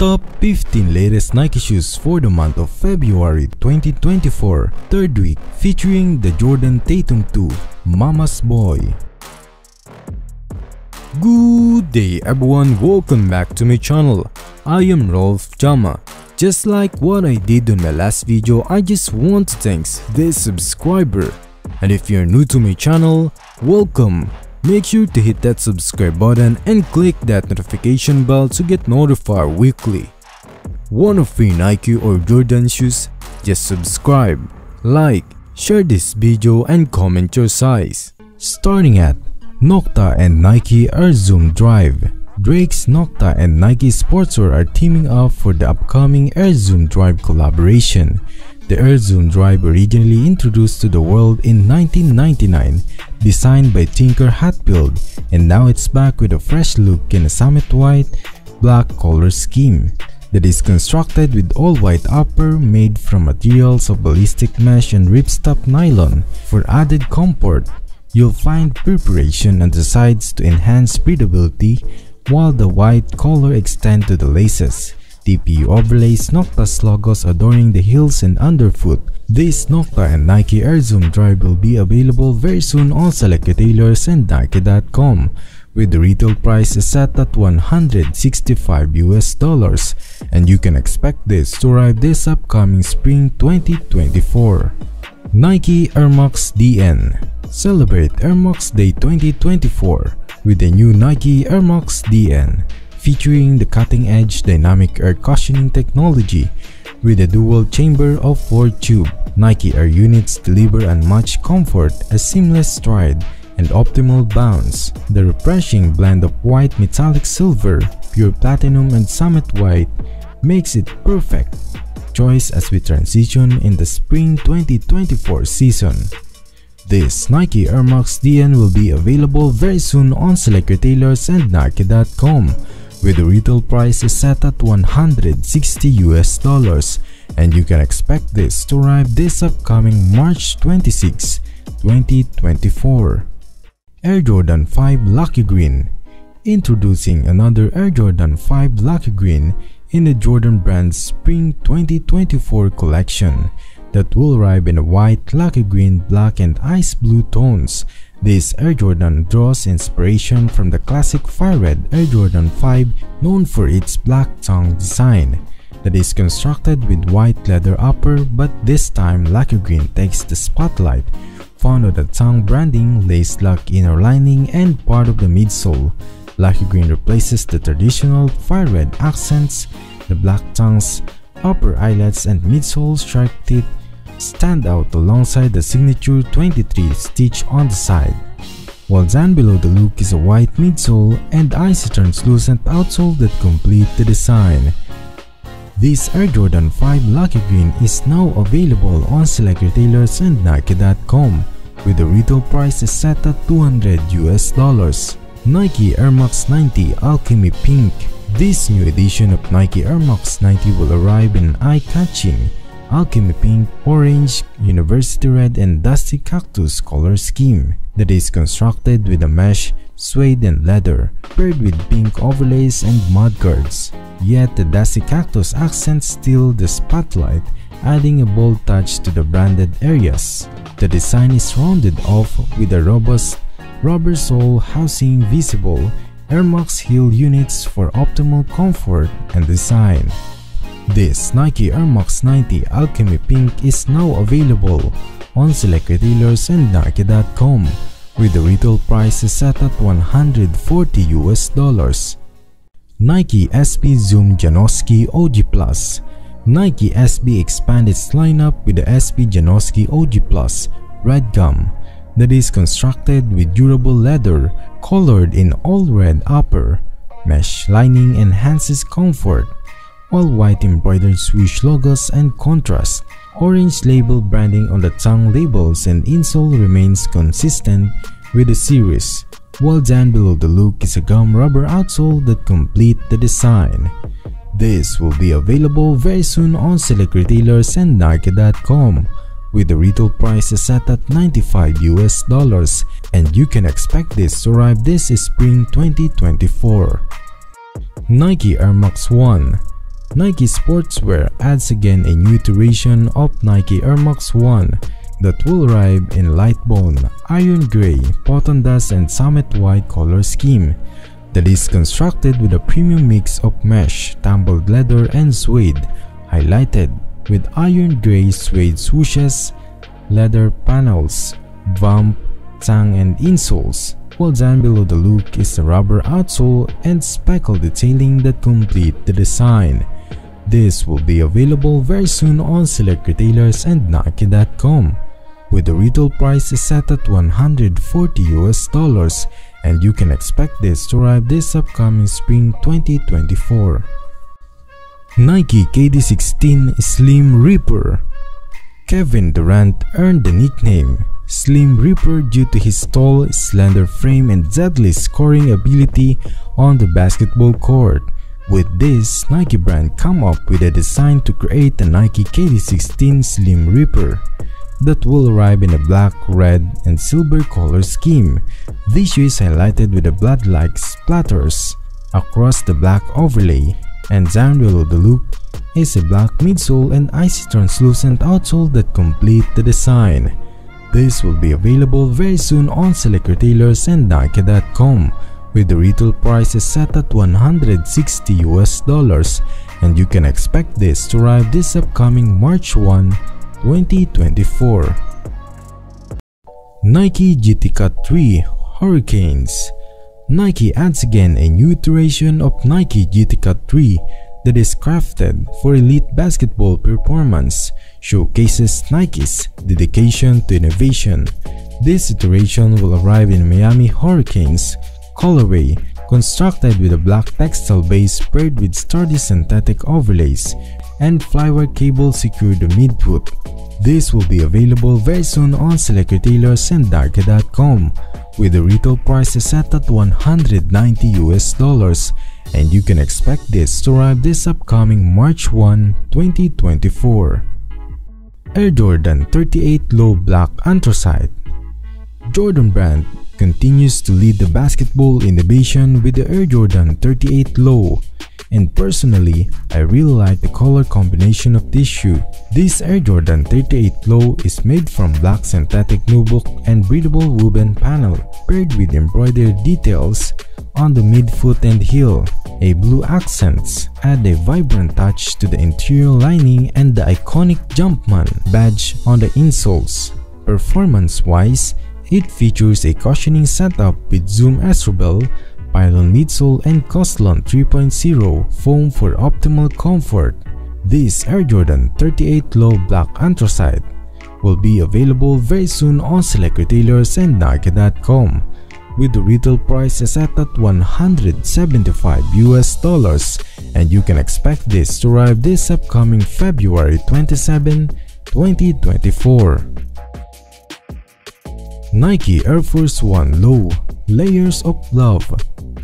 Top 15 latest Nike shoes for the month of February 2024, third week featuring the Jordan Tatum 2, Momma's Boy. Good day everyone, welcome back to my channel. I am Ralph Tiama. Just like what I did on my last video, I just want to thank this subscriber. And if you're new to my channel, welcome. Make sure to hit that subscribe button and click that notification bell to get notified weekly. Want a free Nike or Jordan shoes? Just subscribe, like, share this video and comment your size. Starting at Nocta and Nike Air Zoom Drive Drake's Nocta and Nike Sportswear are teaming up for the upcoming Air Zoom Drive collaboration. The Air Zoom Drive originally introduced to the world in 1999, designed by Tinker Hatfield, and now it's back with a fresh look in a summit white, black color scheme that is constructed with all-white upper made from materials of ballistic mesh and ripstop nylon. For added comfort, you'll find perforation on the sides to enhance breathability, while the white color extends to the laces. TPU overlays Nocta's logos adorning the heels and underfoot. This Nocta and Nike Air Zoom Drive will be available very soon on select retailers and Nike.com with the retail price set at 165 US dollars and you can expect this to arrive this upcoming spring 2024. Nike Air Max DN Celebrate Air Max Day 2024 with the new Nike Air Max DN featuring the cutting-edge dynamic air cushioning technology with a dual chamber of 4 tube. Nike Air units deliver unmatched comfort, a seamless stride, and optimal bounce. The refreshing blend of white metallic silver, pure platinum and summit white makes it perfect choice as we transition in the spring 2024 season. This Nike Air Max DN will be available very soon on select retailers and Nike.com with the retail price set at 160 US dollars and you can expect this to arrive this upcoming March 26, 2024. Air Jordan 5 Lucky Green Introducing another Air Jordan 5 Lucky Green in the Jordan brand's Spring 2024 collection that will arrive in white, lucky green, black and ice blue tones this Air Jordan draws inspiration from the classic fire red Air Jordan 5 known for its black tongue design that is constructed with white leather upper but this time Lucky Green takes the spotlight found on the tongue branding lace lock inner lining and part of the midsole. Lucky Green replaces the traditional fire red accents, the black tongues, upper eyelets and midsole stripe teeth stand out alongside the signature 23 stitch on the side, while down below the look is a white midsole and icy translucent outsole that complete the design. This Air Jordan 5 Lucky Green is now available on select retailers and Nike.com with the retail price is set at 200 US dollars. Nike Air Max 90 Alchemy Pink This new edition of Nike Air Max 90 will arrive in eye-catching alchemy pink, orange, university red, and dusty cactus color scheme that is constructed with a mesh, suede, and leather, paired with pink overlays and mudguards. Yet the dusty cactus accents steal the spotlight, adding a bold touch to the branded areas. The design is rounded off with a robust rubber sole housing visible Air Max heel units for optimal comfort and design. This Nike Air Max 90 Alchemy Pink is now available on select retailers and Nike.com with the retail price set at 140 US dollars. Nike SB Zoom Janoski OG Plus Nike SB expanded its lineup with the SB Janoski OG Plus Red Gum that is constructed with durable leather colored in all red upper. Mesh lining enhances comfort all white embroidered swoosh logos and contrast. Orange label branding on the tongue labels and insole remains consistent with the series, while down below the look is a gum rubber outsole that complete the design. This will be available very soon on select retailers and Nike.com with the retail price set at 95 US dollars and you can expect this to arrive this spring 2024. Nike Air Max 1 Nike Sportswear adds again a new iteration of Nike Air Max 1 that will arrive in light bone, iron gray, cotton dust and summit white color scheme that is constructed with a premium mix of mesh, tumbled leather and suede, highlighted with iron gray suede swooshes, leather panels, bump, tongue and insoles, while down below the look is a rubber outsole and speckle detailing that complete the design. This will be available very soon on select retailers and Nike.com, with the retail price set at 140 US dollars and you can expect this to arrive this upcoming spring 2024. Nike KD16 Slim Reaper Kevin Durant earned the nickname Slim Reaper due to his tall, slender frame and deadly scoring ability on the basketball court. With this, Nike brand come up with a design to create the Nike KD16 Slim Reaper that will arrive in a black, red, and silver color scheme. This shoe is highlighted with a blood-like splatters across the black overlay, and down below the loop is a black midsole and icy translucent outsole that complete the design. This will be available very soon on select retailers and Nike.com with the retail price set at 160 US dollars and you can expect this to arrive this upcoming March 1 2024. Nike GT Cut 3 Hurricanes Nike adds again a new iteration of Nike GT Cut 3 that is crafted for elite basketball performance, showcases Nike's dedication to innovation. This iteration will arrive in Miami Hurricanes colorway, constructed with a black textile base paired with sturdy synthetic overlays and flywire cable secure the midfoot. This will be available very soon on select retailers and Nike.com with the retail price set at 190 US dollars and you can expect this to arrive this upcoming March 1, 2024. Air Jordan 38 Low Black Anthracite Jordan brand continues to lead the basketball innovation with the Air Jordan 38 Low and personally, I really like the color combination of this shoe. This Air Jordan 38 Low is made from black synthetic nubuck and breathable woven panel paired with embroidered details on the midfoot and heel. A blue accents add a vibrant touch to the interior lining and the iconic Jumpman badge on the insoles. Performance-wise, it features a cushioning setup with Zoom Astrobel Pylon midsole and Cushlon 3.0 foam for optimal comfort. This Air Jordan 38 Low Black Anthracite will be available very soon on select retailers and Nike.com with the retail price set at 175 US dollars and you can expect this to arrive this upcoming February 27, 2024. Nike Air Force One Low Layers of Love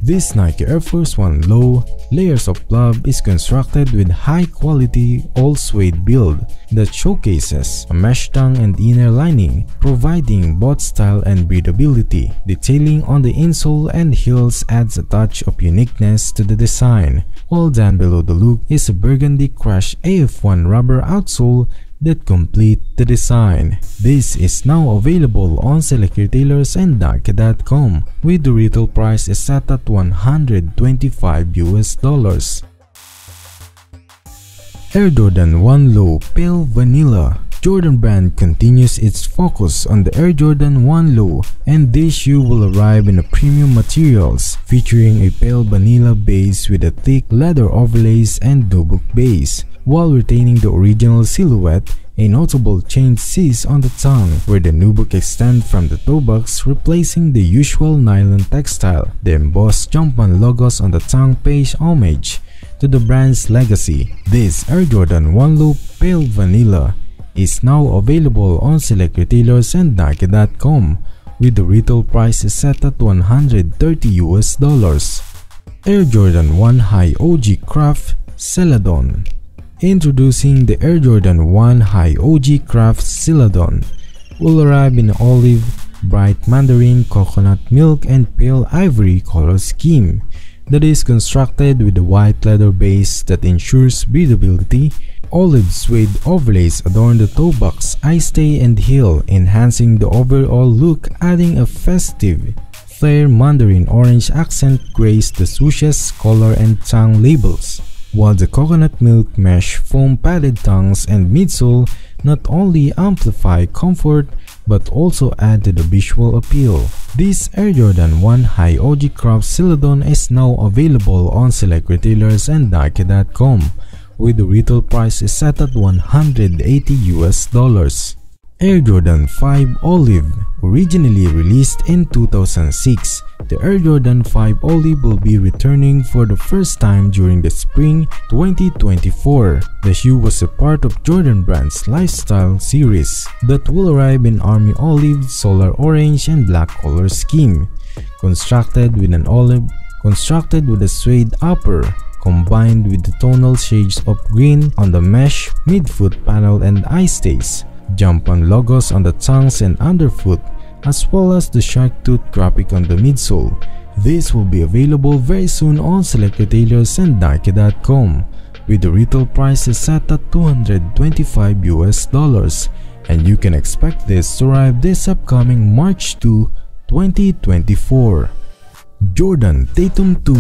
this Nike Air Force One Low Layers of Love is constructed with high-quality all-suede build that showcases a mesh tongue and inner lining, providing both style and breathability. Detailing on the insole and heels adds a touch of uniqueness to the design, All down below the look is a burgundy crush AF1 rubber outsole that complete the design. This is now available on select retailers and Nike.com with the retail price is set at 125 US dollars. Air Jordan 1 Low Pale Vanilla Jordan brand continues its focus on the Air Jordan 1 Low and this shoe will arrive in a premium materials featuring a pale vanilla base with a thick leather overlays and nubuck base while retaining the original silhouette a notable change sees on the tongue where the nubuck extend from the toe box replacing the usual nylon textile. The embossed Jumpman logos on the tongue pays homage to the brand's legacy. This Air Jordan 1 Low Pale Vanilla is now available on select retailers and Nike.com with the retail price set at 130 US dollars. Air Jordan 1 High OG Craft Celadon Introducing the Air Jordan 1 High OG Craft Celadon will arrive in olive, bright mandarin, coconut milk, and pale ivory color scheme. That is constructed with a white leather base that ensures breathability. Olive suede overlays adorn the toe box, eye stay and heel, enhancing the overall look adding a festive Flare Mandarin Orange accent grace the swooshes, collar and tongue labels, while the coconut milk mesh foam padded tongues and midsole not only amplify comfort but also add to the visual appeal. This Air Jordan 1 High OG Craft Celadon is now available on select retailers and Nike.com, with the retail price set at 180 US dollars. Air Jordan 5 Olive Originally released in 2006, the Air Jordan 5 Olive will be returning for the first time during the spring 2024. The shoe was a part of Jordan Brand's lifestyle series that will arrive in army olive, solar orange, and black color scheme. Constructed with an olive, constructed with a suede upper, combined with the tonal shades of green on the mesh, midfoot panel, and eye stays Jumpman logos on the tongues and underfoot, as well as the shark tooth graphic on the midsole. This will be available very soon on select retailers and Nike.com, with the retail price set at 225 US dollars, and you can expect this to arrive this upcoming March 2, 2024. Jordan Tatum 2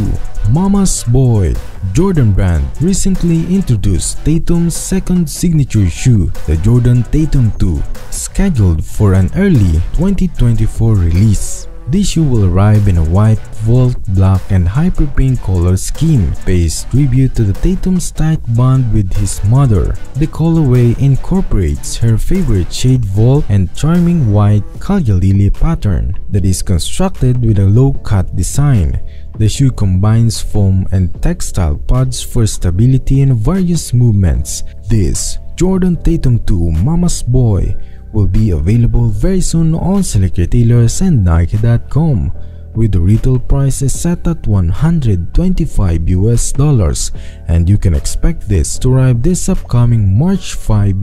Momma's Boy Jordan Brand recently introduced Tatum's second signature shoe, the Jordan Tatum 2, scheduled for an early 2024 release. This shoe will arrive in a white, vault, black, and hyper pink color scheme, pays tribute to the Tatum's tight bond with his mother. The colorway incorporates her favorite shade vault and charming white Kalia pattern that is constructed with a low-cut design. The shoe combines foam and textile pads for stability and various movements. This Jordan Tatum 2 Momma's Boy will be available very soon on select retailers and Nike.com with the retail price is set at 125 US dollars and you can expect this to arrive this upcoming March 5,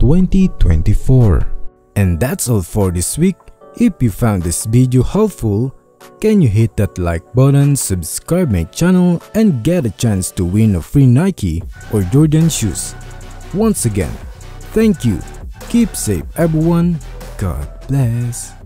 2024. And that's all for this week. If you found this video helpful, can you hit that like button, subscribe my channel and get a chance to win a free Nike or Jordan shoes. Once again, thank you Keep safe everyone. God bless.